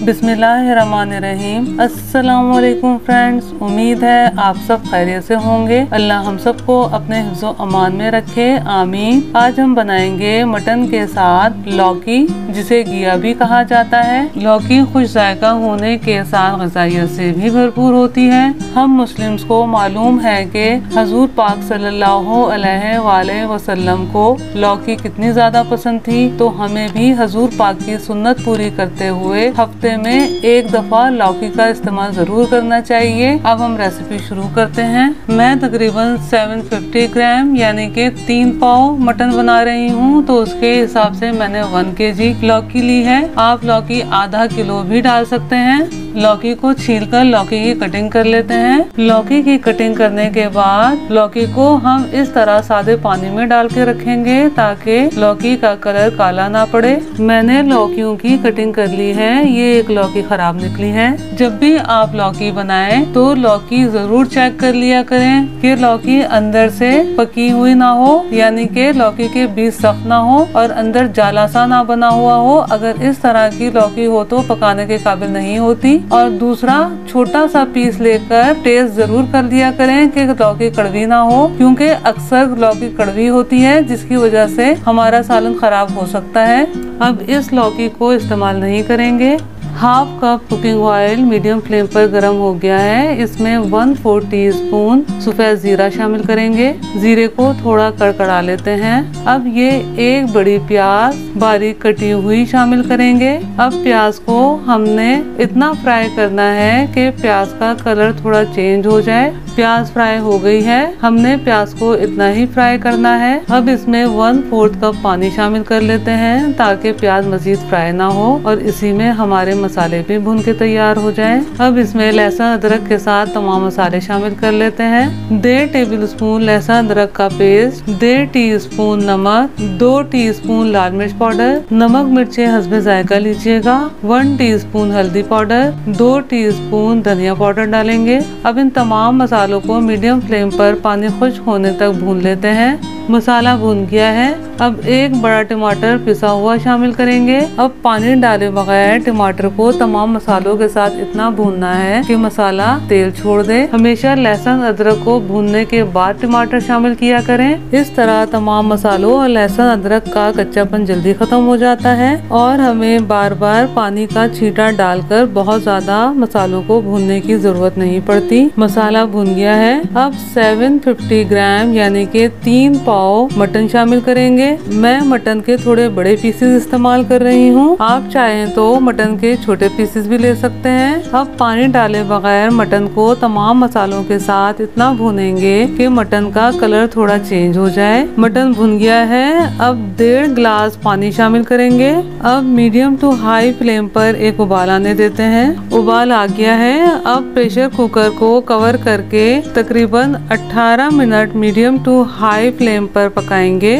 बिस्मिल्लाहिर्रहमानिर्रहीम। अस्सलाम फ्रेंड्स, उम्मीद है आप सब खैरियत से होंगे। अल्लाह हम सबको अपने हिफ्जो अमान में रखे, आमीन। आज हम बनाएँगे मटन के साथ लौकी, जिसे घिया भी कहा जाता है। लौकी खुश जायका होने के साथ गजाइत से भी भरपूर होती है। हम मुस्लिम्स को मालूम है कि हजूर पाक सल्लल्लाहु अलैहि वसल्लम को लौकी कितनी ज़्यादा पसंद थी। तो हमें भी हजूर पाक की सुन्नत पूरी करते हुए हफ़्ते में एक दफ़ा लौकी का इस्तेमाल ज़रूर करना चाहिए। अब हम रेसिपी शुरू करते हैं। मैं तकरीबन 750 ग्राम यानी कि तीन पाव मटन बना रही हूँ तो उसके हिसाब से मैंने वन के लौकी ली है। आप लौकी आधा किलो भी डाल सकते हैं। लौकी को छील कर लौकी की कटिंग कर लेते हैं। लौकी की कटिंग करने के बाद लौकी को हम इस तरह सादे पानी में डाल के रखेंगे ताकि लौकी का कलर काला ना पड़े। मैंने लौकियों की कटिंग कर ली है। ये एक लौकी खराब निकली है। जब भी आप लौकी बनाए तो लौकी ज़रूर चेक कर लिया करें कि लौकी अंदर से पकी हुई ना हो, यानी कि लौकी के बीज सख्त ना हो और अंदर जाला सा ना बना हुआ हो। अगर इस तरह की लौकी हो तो पकाने के काबिल नहीं होती। और दूसरा छोटा सा पीस लेकर टेस्ट ज़रूर कर दिया करें कि लौकी कड़वी ना हो, क्योंकि अक्सर लौकी कड़वी होती है, जिसकी वजह से हमारा सालन खराब हो सकता है। अब इस लौकी को इस्तेमाल नहीं करेंगे। Half cup cooking oil medium flame पर गर्म हो गया है। इसमें वन फोर टी स्पून सफ़ेद ज़ीरा शामिल करेंगे। ज़ीरे को थोड़ा कड़कड़ा लेते हैं। अब ये एक बड़ी प्याज बारीक कटी हुई शामिल करेंगे। अब प्याज को हमने इतना फ्राई करना है कि प्याज का कलर थोड़ा चेंज हो जाए। प्याज फ्राई हो गई है। हमने प्याज को इतना ही फ्राई करना है। अब इसमें वन फोर्थ कप पानी शामिल कर लेते हैं ताकि प्याज मजीद फ्राई ना हो और इसी में हमारे मसाले भी भून के तैयार हो जाए। अब इसमें लहसुन, अदरक के साथ तमाम मसाले शामिल कर लेते हैं। डेढ़ टेबल स्पून लहसुन, अदरक का पेस्ट, डेढ़ टी स्पून नमक, दो टी स्पून लाल मिर्च पाउडर। नमक, मिर्चे हसबे जायका लीजिएगा। वन टी स्पून हल्दी पाउडर, दो टी स्पून धनिया पाउडर डालेंगे। अब इन तमाम मसालों को मीडियम फ्लेम पर पानी खुश्क होने तक भून लेते हैं। मसाला भून गया है। अब एक बड़ा टमाटर पिसा हुआ शामिल करेंगे। अब पानी डाले बगैर टमाटर को तमाम मसालों के साथ इतना भूनना है कि मसाला तेल छोड़ दे। हमेशा लहसुन अदरक को भूनने के बाद टमाटर शामिल किया करें। इस तरह तमाम मसालों और लहसुन अदरक का कच्चापन जल्दी खत्म हो जाता है और हमें बार बार पानी का छीटा डालकर बहुत ज़्यादा मसालों को भूनने की ज़रूरत नहीं पड़ती। मसाला भून गया है। अब 750 ग्राम यानी के तीन पाव मटन शामिल करेंगे। मैं मटन के थोड़े बड़े पीसेस इस्तेमाल कर रही हूँ। आप चाहें तो मटन के छोटे पीसेस भी ले सकते हैं। अब पानी डाले बगैर मटन को तमाम मसालों के साथ इतना भुनेंगे कि मटन का कलर थोड़ा चेंज हो जाए। मटन भुन गया है। अब डेढ़ ग्लास पानी शामिल करेंगे। अब मीडियम टू हाई फ्लेम पर एक उबाल आने देते हैं। उबाल आ गया है। अब प्रेशर कुकर को कवर करके तकरीबन 18 minute medium to high flame पर पकाएँगे।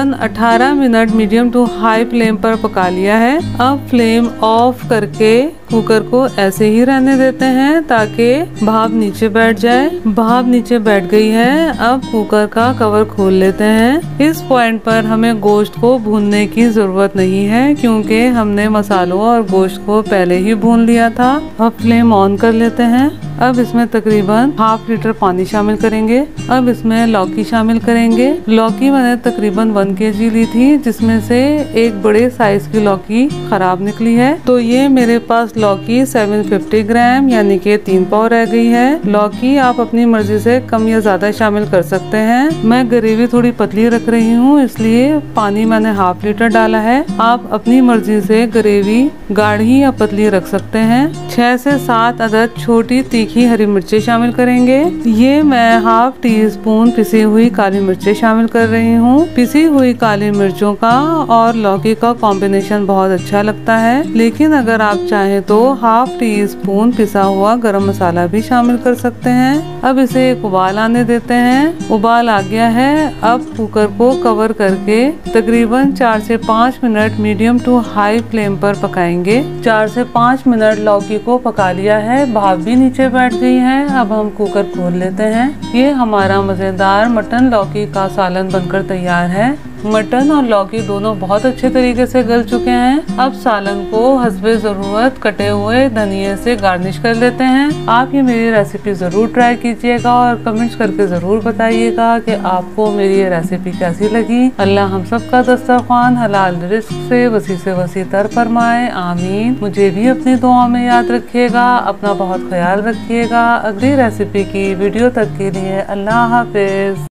तकरीबन 18 minute medium to high flame पर पका लिया है। अब फ्लेम ऑफ़ करके कुकर को ऐसे ही रहने देते हैं ताकि भाप नीचे बैठ जाए। भाप नीचे बैठ गई है, अब कुकर का कवर खोल लेते हैं। इस पॉइंट पर हमें गोश्त को भूनने की ज़रूरत नहीं है, क्योंकि हमने मसालों और गोश्त को पहले ही भून लिया था। अब फ्लेम ऑन कर लेते हैं। अब इसमें तकरीबन हाफ़ लीटर पानी शामिल करेंगे। अब इसमें लौकी शामिल करेंगे। लौकी मैंने तकरीबन वन के जी ली थी, जिसमें से एक बड़े साइज़ की लौकी खराब निकली है। तो ये मेरे पास लौकी 750 ग्राम यानी कि तीन पाव रह गई है। लौकी आप अपनी मर्ज़ी से कम या ज़्यादा शामिल कर सकते हैं। मैं ग्रेवी थोड़ी पतली रख रही हूँ, इसलिए पानी मैंने हाफ़ लीटर डाला है। आप अपनी मर्ज़ी से ग्रेवी गाढ़ी या पतली रख सकते हैं। छह से सात अदद छोटी तीखी हरी मिर्चें शामिल करेंगे। ये मैं हाफ़ टी स्पून पिसी हुई काली मिर्चें शामिल कर रही हूँ। पिसी हुई काली मिर्चों का और लौकी का कॉम्बिनेशन बहुत अच्छा लगता है। लेकिन अगर आप चाहें तो हाफ़ टी स्पून पिसा हुआ गरम मसाला भी शामिल कर सकते हैं। अब इसे एक उबाल आने देते हैं। उबाल आ गया है। अब कुकर को कवर करके तकरीबन चार से पाँच minute medium to high flame पर पकाएँगे। चार से पाँच मिनट लौकी को पका लिया है। भाप भी नीचे बैठ गई है। अब हम कुकर खोल लेते हैं। ये हमारा मज़ेदार मटन लौकी का सालन बनकर तैयार है। मटन और लौकी दोनों बहुत अच्छे तरीके से गल चुके हैं। अब सालन को हसबे ज़रूरत कटे हुए धनिए से गार्निश कर लेते हैं। आप ये मेरी रेसिपी ज़रूर ट्राई कीजिएगा और कमेंट्स करके ज़रूर बताइएगा कि आपको मेरी ये रेसिपी कैसी लगी। अल्लाह हम सब का दस्तरखान, हलाल रिस्क से, वसी से वसी तर फरमाए। आमीन। मुझे भी अपनी दुआ में याद रखिएगा, अपना बहुत ख्याल रखिएगा। अगली रेसिपी की वीडियो तक के लिए अल्लाह हाफिज।